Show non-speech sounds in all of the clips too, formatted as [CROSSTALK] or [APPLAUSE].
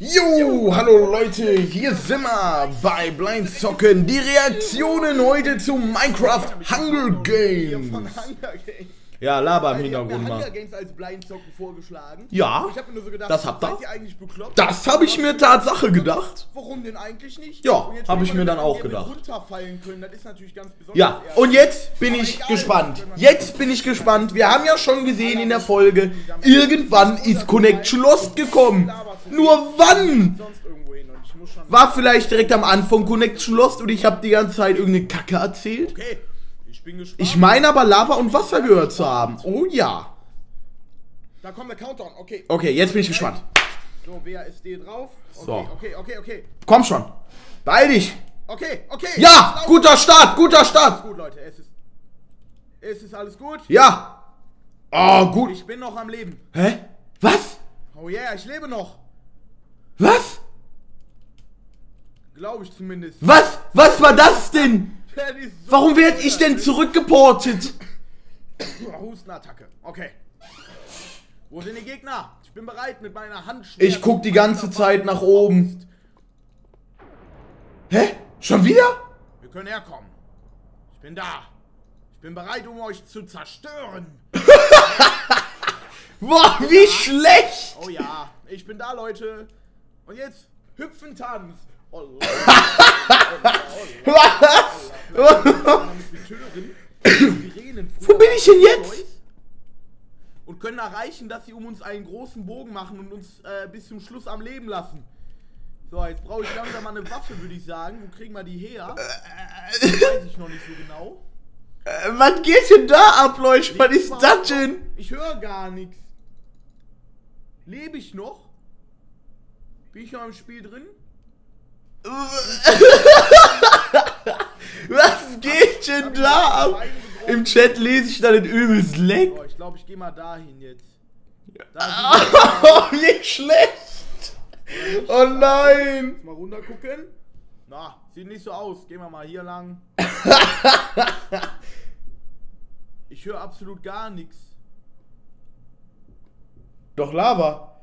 Jo, hallo Leute, hier sind wir bei Blind Zocken. Die Reaktionen heute zu Minecraft Hunger Games. Ja, Laber im Hintergrund mal. Ja, hab das habt ihr. Das habe ich mir Tatsache gedacht. Warum denn eigentlich nicht? Ja, hab ich mir dann auch gedacht. Ja, und jetzt bin ich gespannt. Jetzt bin ich gespannt. Wir haben ja schon gesehen in der Folge, irgendwann ist Connection Lost gekommen. Nur wann? War vielleicht direkt am Anfang Connection Lost und ich habe die ganze Zeit irgendeine Kacke erzählt? Okay, ich bin gespannt. Ich meine aber Lava und Wasser gehört zu haben. Oh ja. Da kommt der Countdown, okay. Okay, jetzt bin ich gespannt. So, WASD drauf. Okay, So. okay, okay, okay. Komm schon. Beeil dich. Okay, okay. Ja, guter Start, guter Start. Gut, Leute, es ist. Es ist alles gut. Ja. Oh, gut. Ich bin noch am Leben. Hä? Was? Oh yeah, ich lebe noch. Was? Glaube ich zumindest. Was? Was war das denn? So Warum werde ich denn zurückgeportet? [COUGHS] Hustenattacke. Okay. Wo sind die Gegner? Ich bin bereit mit meiner Hand. Ich guck die ganze Zeit nach oben. Hä? Schon wieder? Wir können herkommen. Ich bin da. Ich bin bereit, um euch zu zerstören. [LAUGHS] Boah, wie schlecht. Oh ja, ich bin da, Leute. Und jetzt hüpfen Tanz. Oh. Was? Wo bin ich denn jetzt? Und können erreichen, dass sie um uns einen großen Bogen machen und uns äh, bis zum Schluss am Leben lassen. So, jetzt brauche ich langsam mal eine Waffe, würde ich sagen. Wo kriegen wir die her? Weiß ich noch nicht so genau. Äh, Was geht denn da ab, Leute? Was ist das denn? Ich höre gar nichts. Lebe ich noch? Bin ich noch im Spiel drin? [LAUGHS] Was geht denn da ab? Im Chat lese ich da den übelst leck. Oh, ich glaube, ich gehe mal dahin jetzt. Da [LAUGHS] Oh, wie schlecht. Oh nein. Mal runter gucken. Na, sieht nicht so aus. Gehen wir mal hier lang. [LAUGHS] Ich höre absolut gar nichts. Doch Lava.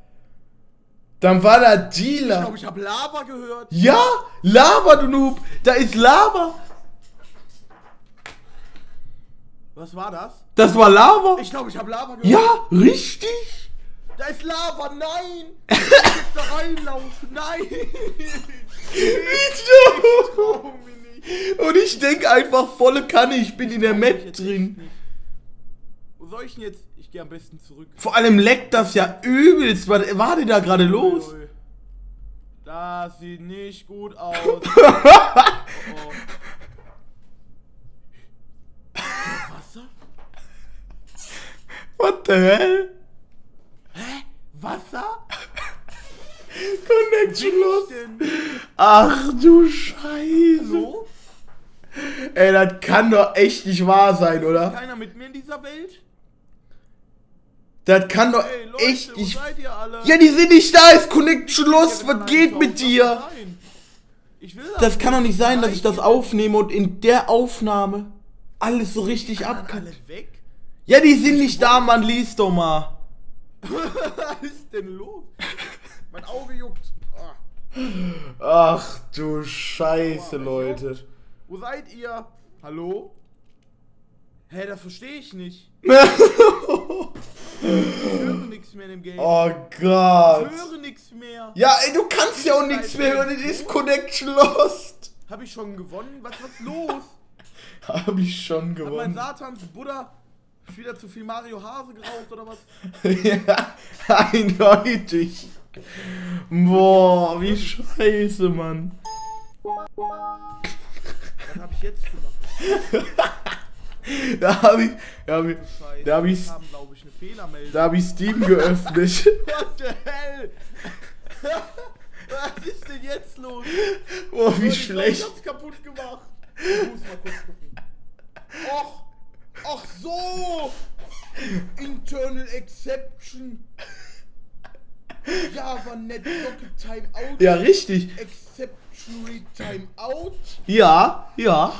Dann war da Ich Dealer. glaube, ich habe Lava gehört. Ja, Lava, du Noob. Da ist Lava. Was war das? Das war Lava. Ich glaube, ich habe Lava gehört. Ja, richtig. Da ist Lava, nein! [LAUGHS] Ich muss jetzt da reinlaufen, nein! Trau mir nicht. Und ich denke einfach volle Kanne, ich bin in der Map drin. Soll ich denn jetzt? Ich gehe am besten zurück. Vor allem leckt das ja übelst. Was war denn da gerade los? Das sieht nicht gut aus. [LAUGHS] oh. Wasser? What the hell? Hä? Wasser? Connection los. Ach du Scheiße. So? Ey, das kann doch echt nicht wahr sein, oder? Keiner mit mir in dieser Welt? Das kann doch Ey, Leute, echt alle? Ja, die sind nicht da, ist Connection los. Was geht mit dir? das. Ich Das kann doch nicht sein, dass ich das aufnehme und in der Aufnahme alles so richtig abkackt. Ja, die sind nicht da, Mann. Lies doch mal. [LAUGHS] Was ist denn los? Mein Auge juckt. Ach du Scheiße, Leute. Wo seid ihr? Hallo? Hä, das verstehe ich nicht. [LAUGHS] [LAUGHS] Ich höre nichts mehr in dem Game. oh ich Gott. höre nichts mehr. Ja, ey, du kannst ja auch nichts mehr hören. Es ist Connection Lost. Habe ich schon gewonnen? Was ist los? [LAUGHS] Hab ich schon Hat mein gewonnen. Satans Buddha wieder zu viel Mario Hase geraucht oder was? [LAUGHS] ja, eindeutig. Boah, wie scheiße, Mann. Was habe ich jetzt gemacht? [LAUGHS] [LAUGHS] Da hab ich, da hab ich, da hab ich, da hab ich Steam geöffnet. [LAUGHS] What the hell? [LAUGHS] Was ist denn jetzt los? Boah, wie Leute, Ich schlecht. hab's kaputt gemacht. Ich muss mal kurz gucken. Och, ach so. Internal Exception. Java Net Socket Timeout. Ja, richtig. Exceptionary Timeout. Ja, ja.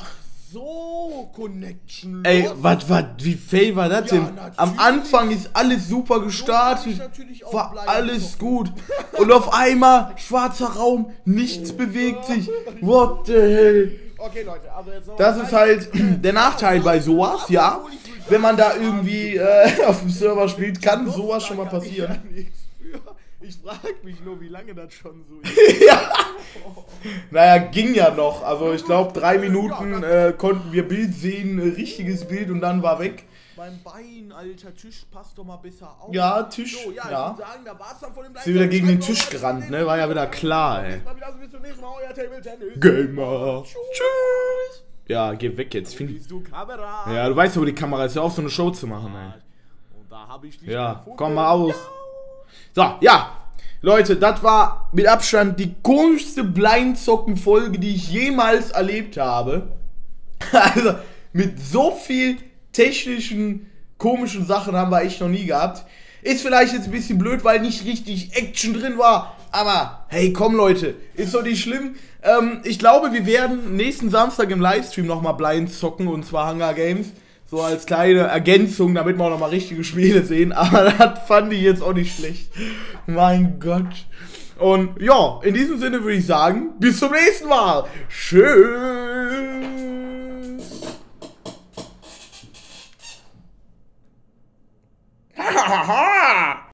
So, Connection. Ey, was, was, wie fail war das Ja, denn? Am. Anfang ist alles super gestartet, auch war alles zocken. gut. [LAUGHS] Und auf einmal, schwarzer Raum, nichts bewegt sich. What the hell? Okay, Leute, also jetzt Das ist halt der Nachteil bei sowas, ja. Wenn man da irgendwie äh, [LAUGHS] auf dem Server spielt, kann sowas schon mal passieren. Ich frag mich nur, wie lange das schon so ist. [LAUGHS] ja. Naja, ging ja noch. Also ich glaube, drei Minuten äh, konnten wir Bild sehen, äh, richtiges Bild und dann war weg. Mein Bein, alter Tisch, passt doch mal besser auf. Ja, Tisch, So, ja, ja. sagen, da war's dann von dem Ist sie wieder gegen den Tisch gerannt, ne? War ja wieder klar, ey. Gamer. Tschüss. Ja, geh weg jetzt. Find du Kamera? ja, du weißt doch, die Kamera ist ja auch so eine Show zu machen, ey. Und da habe ich dich Ja, komm mal aus. So, ja. Leute, das war mit Abstand die komischste Blindzocken-Folge, die ich jemals erlebt habe. [LAUGHS] Also, mit so viel technischen, komischen Sachen haben wir echt noch nie gehabt. Ist vielleicht jetzt ein bisschen blöd, weil nicht richtig Action drin war. Aber hey, komm Leute, ist doch nicht schlimm. Ähm, ich glaube, wir werden nächsten Samstag im Livestream nochmal blind zocken und zwar Hunger Games. So als kleine Ergänzung, damit wir auch nochmal richtige Spiele sehen. [LAUGHS] Aber das fand ich jetzt auch nicht schlecht. Mein Gott. Und ja, in diesem Sinne würde ich sagen, bis zum nächsten Mal. Tschüss.